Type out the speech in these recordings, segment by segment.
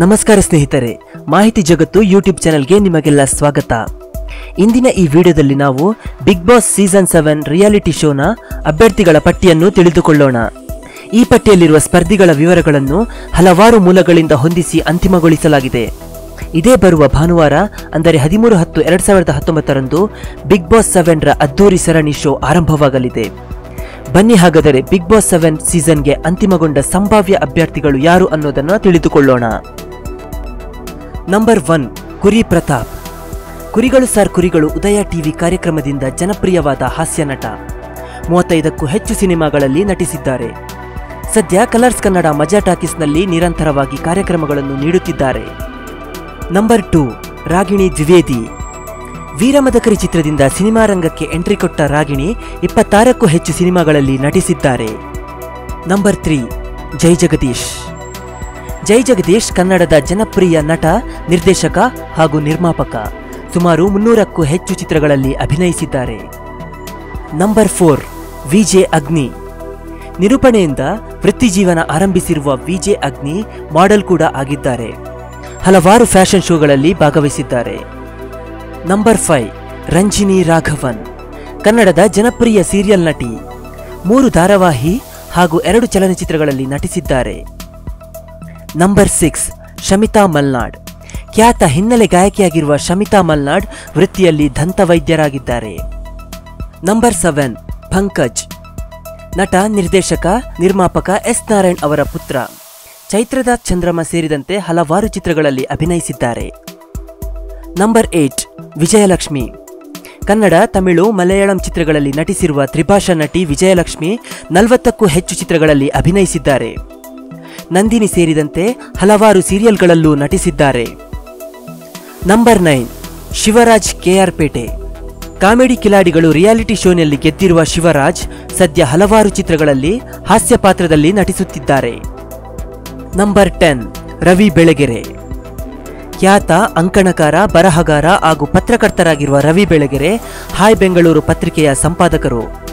ನಮಸ್ಕಾರ ಸ್ನೇಹಿತರೆ, ಮಾಹಿತಿ ಜಗತ್ತು ಯೂಟ್ಯೂಬ್ ಚಾನೆಲ್ಗೆ ನಿಮಗೆಲ್ಲ ಸ್ವಾಗತ. ಇಂದಿನ ಈ ವಿಡಿಯೋದಲ್ಲಿ ನಾವು big boss season seven reality ಶೋನ ಅಭ್ಯರ್ಥಿಗಳ ಪಟ್ಟಿಯನ್ನು ತಿಳಿದುಕೊಳ್ಳೋಣ. ಈ ಪಟ್ಟಿಯಲ್ಲಿರುವ ಸ್ಪರ್ಧಿಗಳ ವಿವರಗಳನ್ನು ಹಲವಾರು ಮೂಲಗಳಿಂದ ಹೊಂದಿಸಿ ಅಂತಿಮಗೊಳಿಸಲಾಗಿದೆ. ಇದೇ ಬರುವ ಭಾನುವಾರ, ಅಂದರೆ ಹದಿಮೂರು ಹತ್ತು ಎರಡು ಸಾವಿರದ ಹತ್ತೊಂಬತ್ತರಂದು ಬಿಗ್ ಬಾಸ್ ಸೆವೆನ್ರ ಅದ್ದೂರಿ ಸರಣಿ ಶೋ ಆರಂಭವಾಗಲಿದೆ. ಬನ್ನಿ ಹಾಗಾದರೆ ಬಿಗ್ ಬಾಸ್ ಸೆವೆನ್ ಸೀಸನ್ಗೆ ಅಂತಿಮಗೊಂಡ ಸಂಭಾವ್ಯ ಅಭ್ಯರ್ಥಿಗಳು ಯಾರು ಅನ್ನೋದನ್ನು ತಿಳಿದುಕೊಳ್ಳೋಣ. ನಂಬರ್ ಒನ್ ಕುರಿ ಪ್ರತಾಪ್. ಕುರಿಗಳು ಸರ್ ಕುರಿಗಳು ಉದಯ ಟಿವಿ ಕಾರ್ಯಕ್ರಮದಿಂದ ಜನಪ್ರಿಯವಾದ ಹಾಸ್ಯ ನಟ. ಮೂವತ್ತೈದಕ್ಕೂ ಹೆಚ್ಚು ಸಿನಿಮಾಗಳಲ್ಲಿ ನಟಿಸಿದ್ದಾರೆ. ಸದ್ಯ ಕಲರ್ಸ್ ಕನ್ನಡ ಮಜಾ ಟಾಕೀಸ್ನಲ್ಲಿ ನಿರಂತರವಾಗಿ ಕಾರ್ಯಕ್ರಮಗಳನ್ನು ನೀಡುತ್ತಿದ್ದಾರೆ. Number two Ragini Dwivedi. Veera Madakari ಚಿತ್ರದಿಂದ ಸಿನಿಮಾ ರಂಗಕ್ಕೆ ಎಂಟ್ರಿ ಕೊಟ್ಟ ರಾಗಿಣಿ ಇಪ್ಪತ್ತಾರಕ್ಕೂ ಹೆಚ್ಚು ಸಿನಿಮಾಗಳಲ್ಲಿ ನಟಿಸಿದ್ದಾರೆ. Number three Jai Jagadish. ಜೈ ಜಗದೀಶ್ ಕನ್ನಡದ ಜನಪ್ರಿಯ ನಟ, ನಿರ್ದೇಶಕ ಹಾಗೂ ನಿರ್ಮಾಪಕ. ಸುಮಾರು ಮುನ್ನೂರಕ್ಕೂ ಹೆಚ್ಚು ಚಿತ್ರಗಳಲ್ಲಿ ಅಭಿನಯಿಸಿದ್ದಾರೆ. ನಂಬರ್ ಫೋರ್, ವಿಜೆ ಅಗ್ನಿ. ನಿರೂಪಣೆಯಿಂದ ವೃತ್ತಿಜೀವನ ಆರಂಭಿಸಿರುವ ವಿಜೆ ಅಗ್ನಿ ಮಾಡೆಲ್ ಕೂಡ ಆಗಿದ್ದಾರೆ. ಹಲವಾರು ಫ್ಯಾಷನ್ ಶೋಗಳಲ್ಲಿ ಭಾಗವಹಿಸಿದ್ದಾರೆ. Number five, Ranjini Raghavan. ಕನ್ನಡದ ಜನಪ್ರಿಯ ಸೀರಿಯಲ್ ನಟಿ, ಮೂರು ಧಾರಾವಾಹಿ ಹಾಗೂ ಎರಡು ಚಲನಚಿತ್ರಗಳಲ್ಲಿ ನಟಿಸಿದ್ದಾರೆ. ನಂಬರ್ ಸಿಕ್ಸ್ ಶಮಿತಾ ಮಲ್ನಾಡ್ ಖ್ಯಾತ ಹಿನ್ನೆಲೆ ಗಾಯಕಿಯಾಗಿರುವ ಶಮಿತಾ ಮಲ್ನಾಡ್ ವೃತ್ತಿಯಲ್ಲಿ ದಂತ ವೈದ್ಯರಾಗಿದ್ದಾರೆ ನಂಬರ್ ಸೆವೆನ್ ಪಂಕಜ್ ನಟ, ನಿರ್ದೇಶಕ, ನಿರ್ಮಾಪಕ ಎಸ್ ನಾರಾಯಣ್ ಅವರ ಪುತ್ರ. ಚೈತ್ರದಾಸ್ ಚಂದ್ರಮ ಸೇರಿದಂತೆ ಹಲವಾರು ಚಿತ್ರಗಳಲ್ಲಿ ಅಭಿನಯಿಸಿದ್ದಾರೆ. Number eight Vijayalakshmi. Kannada, Tamil, Malayalam ಚಿತ್ರಗಳಲ್ಲಿ ನಟಿಸಿರುವ ತ್ರಿಭಾಷಾ ನಟಿ ವಿಜಯಲಕ್ಷ್ಮಿ ನಲವತ್ತಕ್ಕೂ ಹೆಚ್ಚು ಚಿತ್ರಗಳಲ್ಲಿ ಅಭಿನಯಿಸಿದ್ದಾರೆ. ನಂದಿನಿ ಸೇರಿದಂತೆ ಹಲವಾರು ಸೀರಿಯಲ್ಗಳಲ್ಲೂ ನಟಿಸಿದ್ದಾರೆ. Number nine, Shivaraj KR Pete. Comedy Kiladigalu reality ಶೋನಲ್ಲಿ ಗೆದ್ದಿರುವ ಶಿವರಾಜ್ ಸದ್ಯ ಹಲವಾರು ಚಿತ್ರಗಳಲ್ಲಿ ಹಾಸ್ಯ ಪಾತ್ರದಲ್ಲಿ ನಟಿಸುತ್ತಿದ್ದಾರೆ. Number ten, Ravi Belagere. ಖ್ಯಾತ ಅಂಕಣಕಾರ, ಬರಹಗಾರ ಹಾಗೂ ಪತ್ರಕರ್ತರಾಗಿರುವ ರವಿ ಬೆಳಗೆರೆ, ಹಾಯ್ ಬೆಂಗಳೂರು ಪತ್ರಿಕೆಯ ಸಂಪಾದಕರು.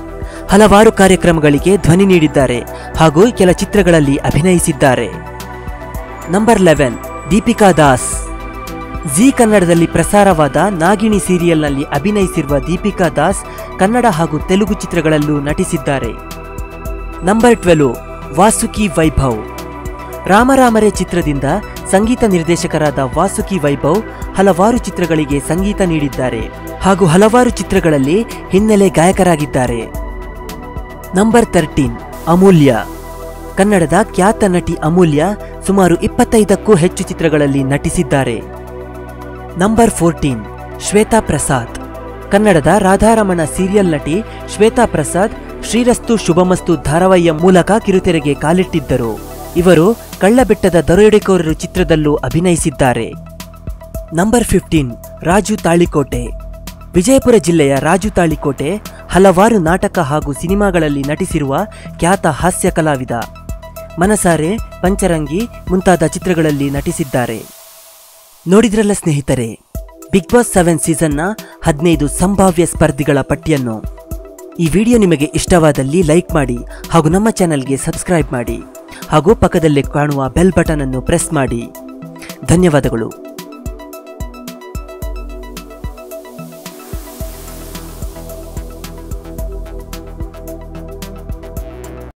ಹಲವಾರು ಕಾರ್ಯಕ್ರಮಗಳಿಗೆ ಧ್ವನಿ ನೀಡಿದ್ದಾರೆ ಹಾಗೂ ಕೆಲ ಚಿತ್ರಗಳಲ್ಲಿ ಅಭಿನಯಿಸಿದ್ದಾರೆ. Number eleven Deepika Das Zee ಕನ್ನಡದಲ್ಲಿ ಪ್ರಸಾರವಾದ ನಾಗಿಣಿ ಸೀರಿಯಲ್ನಲ್ಲಿ ಅಭಿನಯಿಸಿರುವ ದೀಪಿಕಾ ದಾಸ್ ಕನ್ನಡ ಹಾಗೂ ತೆಲುಗು ಚಿತ್ರಗಳಲ್ಲೂ ನಟಿಸಿದ್ದಾರೆ. Number twelve Vasuki Vaibhav. ರಾಮರಾಮರೆ ಚಿತ್ರದಿಂದ ಸಂಗೀತ ನಿರ್ದೇಶಕರಾದ ವಾಸುಕಿ ವೈಭವ್ ಹಲವಾರು ಚಿತ್ರಗಳಿಗೆ ಸಂಗೀತ ನೀಡಿದ್ದಾರೆ ಹಾಗೂ ಹಲವಾರು ಚಿತ್ರಗಳಲ್ಲಿ ಹಿನ್ನೆಲೆ ಗಾಯಕರಾಗಿದ್ದಾರೆ. ನಂಬರ್ ತರ್ಟೀನ್ ಅಮೂಲ್ಯ. ಕನ್ನಡದ ಖ್ಯಾತ ನಟಿ ಅಮೂಲ್ಯ ಸುಮಾರು ಇಪ್ಪತ್ತೈದಕ್ಕೂ ಹೆಚ್ಚು ಚಿತ್ರಗಳಲ್ಲಿ ನಟಿಸಿದ್ದಾರೆ. Number fourteen, Shweta Prasad. ಕನ್ನಡದ ರಾಧಾರಮಣ ಸೀರಿಯಲ್ ನಟಿ ಶ್ವೇತಾ ಪ್ರಸಾದ್ ಶ್ರೀರಸ್ತು ಶುಭಮಸ್ತು ಧಾರಾವಾಹಿಯ ಮೂಲಕ ಕಿರುತೆರೆಗೆ ಕಾಲಿಟ್ಟಿದ್ದರು. ಇವರು ಕಳ್ಳಬೆಟ್ಟದ ದರೋಡೆಕೋರರು ಚಿತ್ರದಲ್ಲೂ ಅಭಿನಯಿಸಿದ್ದಾರೆ. Number fifteen, Raju Talikote. Vijayapura ಜಿಲ್ಲೆಯ ರಾಜು ತಾಳಿಕೋಟೆ ಹಲವಾರು ನಾಟಕ ಹಾಗೂ ಸಿನಿಮಾಗಳಲ್ಲಿ ನಟಿಸಿರುವ ಖ್ಯಾತ ಹಾಸ್ಯ ಕಲಾವಿದ. ಮನಸಾರೆ, ಪಂಚರಂಗಿ ಮುಂತಾದ ಚಿತ್ರಗಳಲ್ಲಿ ನಟಿಸಿದ್ದಾರೆ. ನೋಡಿದ್ರಲ್ಲ ಸ್ನೇಹಿತರೆ, ಬಿಗ್ ಬಾಸ್ ಸೆವೆನ್ ಸೀಸನ್ನ ಹದಿನೈದು ಸಂಭಾವ್ಯ ಸ್ಪರ್ಧಿಗಳ ಪಟ್ಟಿಯನ್ನು. ಈ ವಿಡಿಯೋ ನಿಮಗೆ ಇಷ್ಟವಾದಲ್ಲಿ ಲೈಕ್ ಮಾಡಿ ಹಾಗೂ ನಮ್ಮ ಚಾನಲ್ಗೆ ಸಬ್ಸ್ಕ್ರೈಬ್ ಮಾಡಿ ಹಾಗೂ ಪಕ್ಕದಲ್ಲೇ ಕಾಣುವ ಬೆಲ್ ಬಟನ್ ಅನ್ನು ಪ್ರೆಸ್ ಮಾಡಿ. ಧನ್ಯವಾದಗಳು.